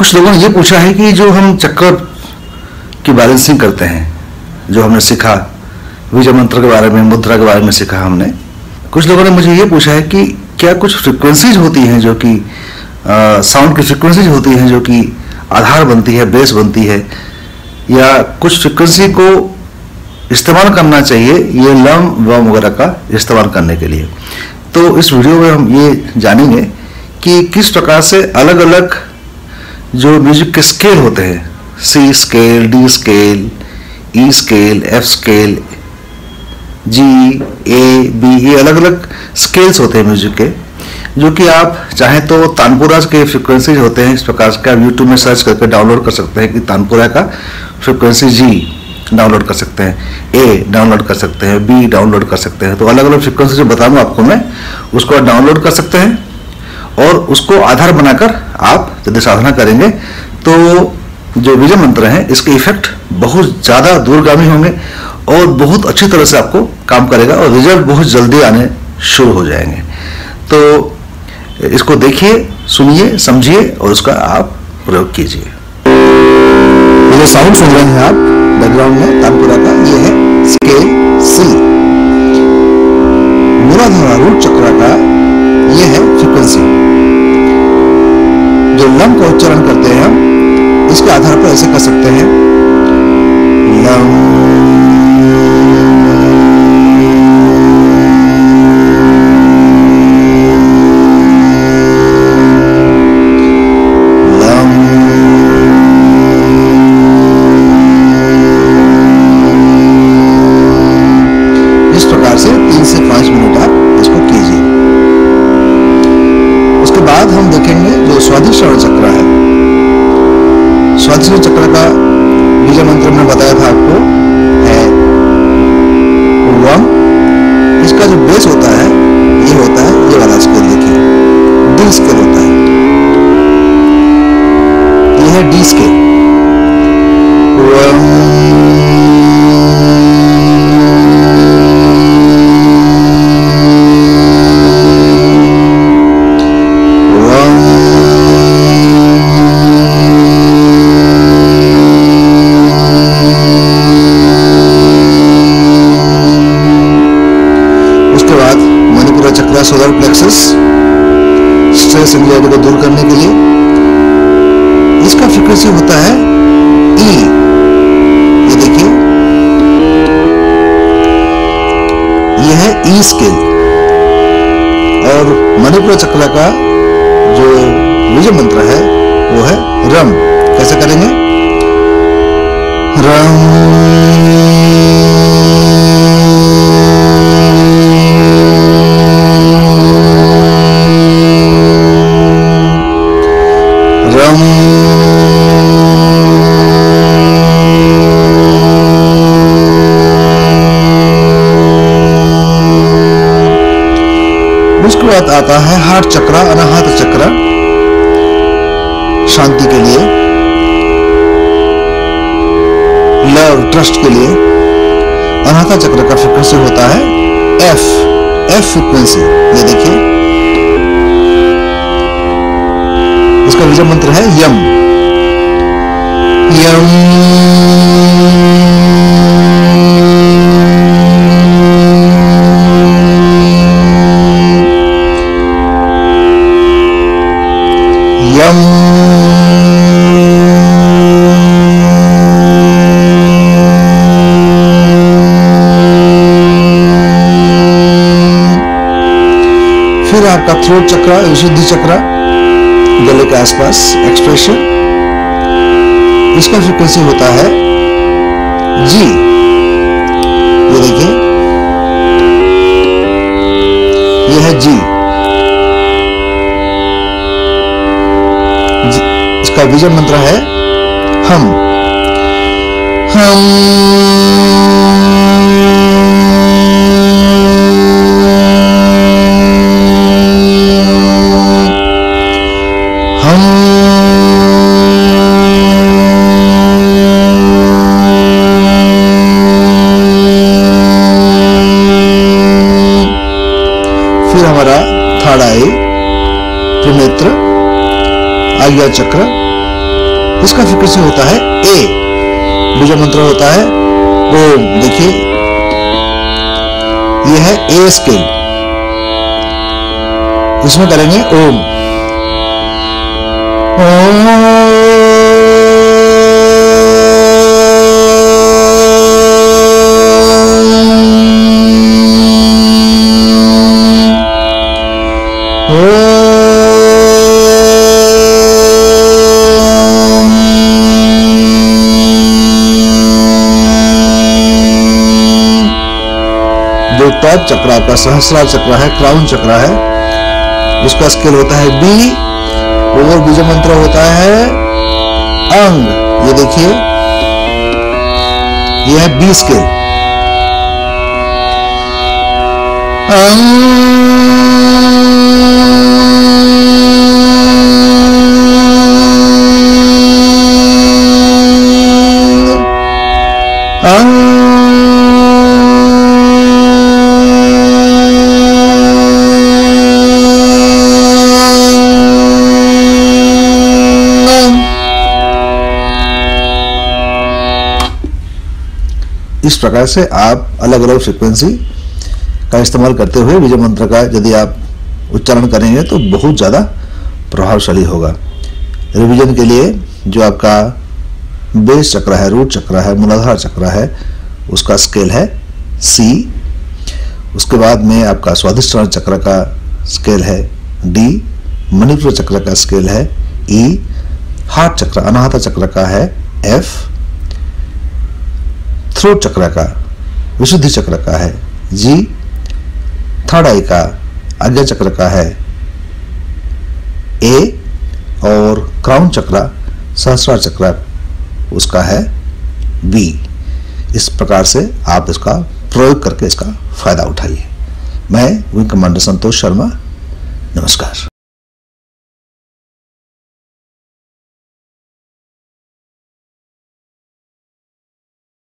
कुछ लोगों ने ये पूछा है कि जो हम चक्कर की बैलेंसिंग करते हैं, जो हमने सीखा, विजय मंत्र के बारे में, मुद्रा के बारे में सीखा हमने, कुछ लोगों ने मुझे ये पूछा है कि क्या कुछ फ्रिक्वेंसीज होती हैं जो कि साउंड की फ्रिक्वेंसीज होती हैं जो कि आधार बनती है बेस बनती है, या कुछ फ्रिक्वेंसी को इस्तेमाल करना चाहिए, ये लम वम वगैरह का इस्तेमाल करने के लिए। तो इस वीडियो में हम ये जानेंगे कि किस प्रकार से अलग अलग जो म्यूज़िक के स्केल होते हैं C scale D scale E scale F scale G A B ये अलग अलग स्केल्स होते हैं म्यूज़िक के, जो कि आप चाहें तो तानपुरा के फ्रिक्वेंसीज होते हैं, इस प्रकार के आप यूट्यूब में सर्च करके डाउनलोड कर सकते हैं कि तानपुरा का फ्रिक्वेंसी जी डाउनलोड कर सकते हैं ए डाउनलोड कर सकते हैं बी डाउनलोड कर सकते हैं। तो अलग अलग फ्रिक्वेंसी जो बताऊँगा आपको मैं, उसको डाउनलोड कर सकते हैं। और उसको आधार बनाकर आप यदि साधना करेंगे तो जो विजय मंत्र है, इसके इफ़ेक्ट बहुत ज़्यादा दूरगामी होंगे और बहुत अच्छी तरह से आपको काम करेगा और रिज़ल्ट बहुत जल्दी आने शुरू हो जाएँगे। तो इसको देखिए, सुनिए, समझिए और उसका आप प्रयोग कीजिए। जो साउंड सुन रहे हैं आप बैकग्राउंड में, तानपुरा का। ये है स्केल सी मूलाधारा रूट चक्र का ये है फ्रीक्वेंसी जो लम को उच्चारण करते हैं हम इसके आधार पर ऐसे कर सकते हैं। लम स्वादिष्ट चक्र का बीजा मंत्र में बताया था आपको, है इसका जो बेस होता है, ये होता है ये वाला स्केल देखिए। डी स्केल होता है। ये है डी स्केल स्ट्रेस एंजाइटी को दूर करने के लिए। इसका फ्रीक्वेंसी होता है, ई. ये देखिए। ये है ई स्केल। और मणिपुर चक्र का जो विजय मंत्र है, वो है रम। कैसे करेंगे? रम। उसके बाद आता है हार्ट चक्र अनाहत चक्र, शांति के लिए लव ट्रस्ट के लिए। अनाहता चक्र का फ्रिक्वेंसी होता है एफ़ एफ़ फ्रिक्वेंसी ये देखिए। इसका विजय मंत्र है यम। यम। फिर आपका थ्रोट चक्र विशुद्धि चक्र गले के आसपास एक्सप्रेशन इसका फ्रिक्वेंसी होता है जी ये देखिए। ये है जी इसका विजय मंत्र है हम। हम आज्ञा चक्र। इसका फ्रिक्वेंसी होता है? ए जो मंत्र होता है, वो देखिए। ये है ए स्केल इसमें करेंगे ओम। जो टॉप चक्र आपका सहस्रा चक्र है क्राउन चक्र है उसका स्केल होता है बी और बीज मंत्र होता है अंग। ये देखिए, ये है बी स्केल इस प्रकार से आप अलग अलग फ्रिक्वेंसी का इस्तेमाल करते हुए विजय मंत्र का यदि आप उच्चारण करेंगे तो बहुत ज़्यादा प्रभावशाली होगा। रिवीजन के लिए जो आपका बेस चक्र है रूट चक्र है, मूलाधार चक्र है, उसका स्केल है सी उसके बाद में आपका स्वादिष्ठान चक्र का स्केल है डी मणिपुर चक्र का स्केल है ई हार्ट चक्र, अनाहता चक्र का है एफ़ थ्रोट चक्र का, विशुद्धि चक्र का है। जी थर्ड आई का आज्ञा चक्र का है। ए और क्राउन चक्र सहस्रा चक्र, उसका है। बी, इस प्रकार से आप इसका प्रयोग करके इसका फ़ायदा उठाइए। मैं विंग कमांडर संतोष शर्मा, नमस्कार।